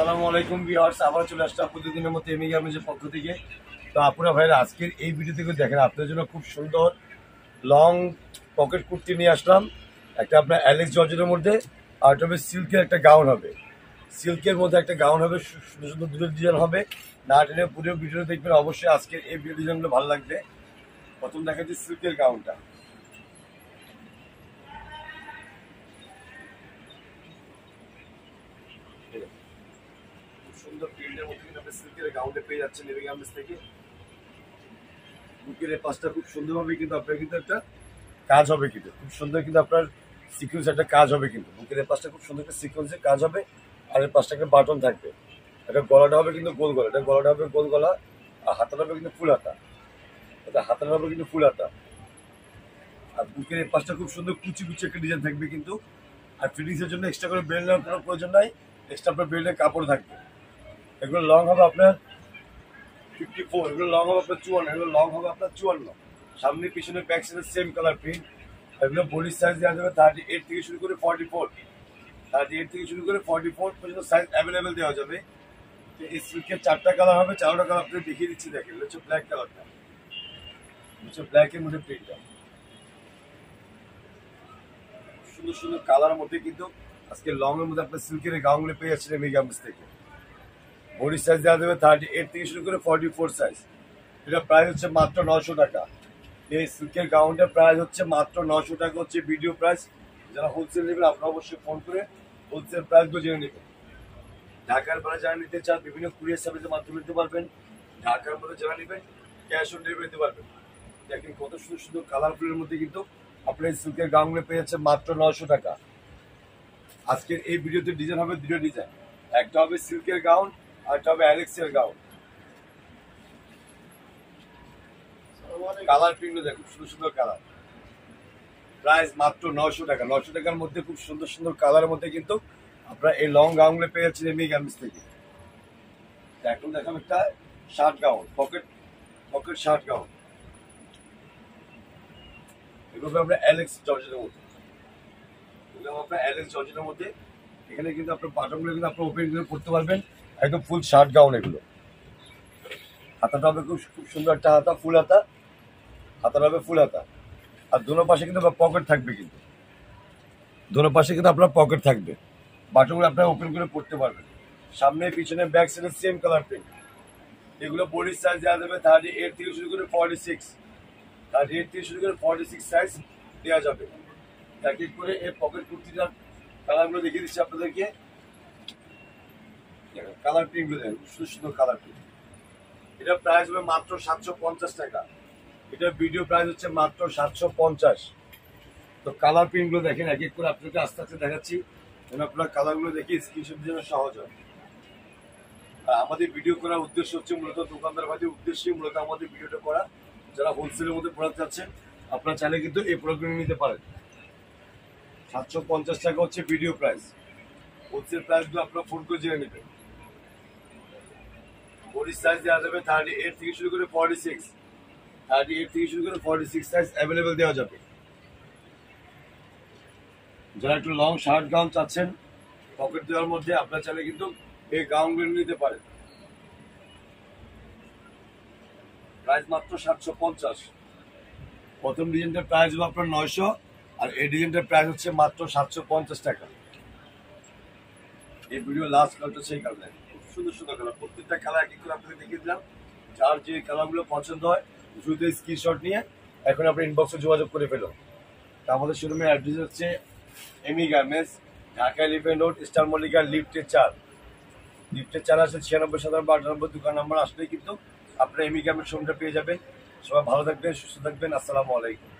আসসালামু আলাইকুম বিহার্স আবার চলে আসছে প্রতিদিনের মতো এমি গার্মেন্টসের পক্ষ থেকে। তো আপনারা ভাইরা, আজকের এই ভিডিও থেকে দেখেন, আপনাদের জন্য খুব সুন্দর লং পকেট কুর্তি নিয়ে আসলাম। একটা আপনার অ্যালেক্স জর্জের মধ্যে, আর একটা হবে সিল্কের একটা গাউন হবে। সিল্কের মধ্যে একটা গাউন হবে সুন্দর সুন্দর দুটো ডিজাইন হবে। না টেনে পুরো ভিডিও দেখবেন, অবশ্যই আজকের এই ভিডিও ডিজাইনগুলো ভালো লাগবে। প্রথম দেখাচ্ছি সিল্কের গাউনটা। সুন্দর প্রিন্টের মধ্যে কিন্তু আপনি সিল্কের পেয়ে যাচ্ছেন নেভি গার্মেন্টস থেকে। বুকের এই খুব সুন্দরভাবে কিন্তু আপনার কিন্তু একটা কাজ হবে কিন্তু। খুব সুন্দর কিন্তু আপনার সিকুয়েন্স একটা কাজ হবে কিন্তু। বুকের এই খুব সুন্দর একটা সিকুয়েন্সের কাজ হবে আর এই পাশটা একটা বাটন থাকবে। এটা গলাটা হবে কিন্তু গোল গলা। এটা গলাটা হবে গোল গলা আর হাতাটা হবে কিন্তু ফুল হাতা। এটা হাতাটা হবে কিন্তু ফুল হাতা। আর বুকের এই খুব সুন্দর কুচি কুচি একটা ডিজাইন থাকবে কিন্তু। আর ফিটিংসের জন্য এক্সট্রা করে বেল্ট নেওয়ার কোনো প্রয়োজন নাই। এক্সট্রা আপনার বেল্টের কাপড় থাকবে। এগুলো লং হবে আপনার ফিফটি ফোর এগুলো লং হবে আপনার চুয়ান্ন, এগুলো লং হবে আপনার চুয়ান্ন। সামনে, পিছনে ব্যাক সাইডে সেম কালার প্রিন্ট এগুলো বডির সাইজ দেওয়া যাবে থার্টি এইট থেকে শুরু করে ফর্টি ফোর থার্টি এইট থেকে শুরু করে ফর্টি ফোর পর্যন্ত সাইজ অ্যাভেলেবেল দেওয়া যাবে। এই সিল্কের চারটা কালার হবে, চারটা কালার আপনাদের দেখিয়ে দিচ্ছি, দেখেন, এটা হচ্ছে ব্ল্যাক কালারটা হচ্ছে ব্ল্যাকের মধ্যে প্রিন্টটা সুন্দর সুন্দর কালার মধ্যে কিন্তু আজকে লং এর মধ্যে আপনার সিল্কের গাউনগুলো পেয়ে এমি গার্মেন্টস থেকে। বডি সাইজ দেওয়া যাবে থার্টি এইট থেকে শুরু করে ফর্টি ফোর সাইজ এটা প্রাইস হচ্ছে মাত্র নশো টাকা। এই সিল্কের গাউনটার প্রাইস হচ্ছে মাত্র নশো টাকা হচ্ছে ভিডিও প্রাইস যারা হোলসেল নেবেন, আপনারা অবশ্যই ফোন করে হোলসেল প্রাইসগুলো জেনে নেবেন। ঢাকার বাইরে যারা নিতে চান, বিভিন্ন কুরিয়ার সার্ভিসের মাধ্যমে নিতে পারবেন। ঢাকার মধ্যে যারা নেবেন ক্যাশ অন ডেলিভারি নিতে পারবেন। দেখেন কত সুন্দর সুন্দর কালারফুলের মধ্যে কিন্তু আপনার এই সিল্কের গাউনগুলো পেয়ে যাচ্ছে মাত্র নশো টাকা। আজকের এই ভিডিওতে ডিজাইন হবে দুটো ডিজাইন একটা হবে সিল্কের গাউন আর একটা হবে অ্যালেক্সের গাউন। কালার প্রিন্টও দেখুন, সুন্দর সুন্দর কালার। প্রাইস মাত্র নশো টাকা। নশো টাকার মধ্যে খুব সুন্দর সুন্দর কালারের মধ্যে কিন্তু আপনারা এই লং গাউনগুলো পেয়ে যাচ্ছেন এমনি গার্মেন্টস থেকে। এখন দেখাম একটা shirt gown pocket pocket shirt gown এগুলো আপনার অ্যালেক্স জর্জের মধ্যে। এগুলো অ্যালেক্স জর্জের মধ্যে। এখানে কিন্তু আপনার বাটনগুলো কিন্তু আপনার ওপেন করে করতে পারবেন। একদম ফুল শার্ট গাউন এগুলো। হাতাটা হবে খুব খুব সুন্দর একটা হাতা ফুল হাতা। হাতাটা হবে ফুল হাতা। আর দোনো পাশে কিন্তু পকেট থাকবে কিন্তু। দোনো পাশে কিন্তু আপনার পকেট থাকবে। বাটনগুলো আপনারা ওপেন করে পড়তে পারবেন। সামনে, পিছনে ব্যাক সাইডে সেম কালার প্রিন্ট এগুলো বডির সাইজ দেওয়া যাবে থার্টি এইট থেকে শুরু করে ফর্টি সিক্স থার্টি এইট থেকে শুরু করে ফর্টি সিক্স সাইজ দেওয়া যাবে। এক করে এই পকেট কুর্তিটার কালারগুলো দেখিয়ে দিচ্ছি আপনাদেরকে। কালার প্রিন্টগুলো দেখেন সুন্দর সুন্দর কালার প্রিন্ট এটা প্রাইস হবে মাত্র সাতশো পঞ্চাশ টাকা। এটার ভিডিও প্রাইস হচ্ছে মাত্র সাতশো পঞ্চাশ। তো কালার প্রিন্টগুলো দেখেন, এক এক করে আপনাকে আস্তে আস্তে দেখাচ্ছি। যেন আপনার কালারগুলো দেখে স্ক্রিনশট জন্য সহজ হয়। আর আমাদের ভিডিও করার উদ্দেশ্য হচ্ছে মূলত দোকানদার ভাইদের উদ্দেশ্যে মূলত আমাদের ভিডিওটা করা। যারা হোলসেলের মধ্যে প্রোডাক্ট চাচ্ছেন আপনারা চাইলে কিন্তু এই প্রোডাক্টগুলো নিতে পারেন। সাতশো পঞ্চাশ টাকা হচ্ছে ভিডিও প্রাইস হোলসেল প্রাইসগুলো আপনারা ফোন করে জেনে নেবেন। বডির সাইজ দেওয়া যাবে থার্টি এইট থেকে শুরু করে ফর্টি সিক্স থার্টি এইট থেকে শুরু করে ফর্টি সিক্স সাইজ অ্যাভেলেবেল দেওয়া যাবে। যারা একটু লং শার্ট গাউন চাচ্ছেন পকেট দেওয়ার মধ্যে আপনার চাইলে কিন্তু এই গাউনগুলো নিতে পারেন। প্রাইস মাত্র সাতশো পঞ্চাশ। প্রথম ডিজাইনটার প্রাইস হলো আপনার নয়শো, আর এই ডিজাইনটার প্রাইস হচ্ছে মাত্র সাতশো পঞ্চাশ টাকা। এই ভিডিও লাস্ট কালারটা সেই খুব সুন্দর সুন্দর কালার প্রত্যেকটা খেলা এক করে আপনাকে দেখিয়ে দিলাম। যার যে খেলাগুলো পছন্দ হয়, শুধু স্ক্রিনশট নিয়ে এখন আপনি ইনবক্সে যোগাযোগ করে ফেলো আমাদের শোরুমের অ্যাড্রেস হচ্ছে Emi garments Dhaka elephant road star মল্লিকার লিফটের চার লিফটের চার আছে ছিয়ানব্বই, সাতানব্বই, আটানব্বই, দোকান নাম্বার আসলেই কিন্তু আপনার এমি গার্মেন্টস শোরুমটা পেয়ে যাবেন। সবাই ভালো থাকবেন, সুস্থ থাকবেন। আসসালামু আলাইকুম।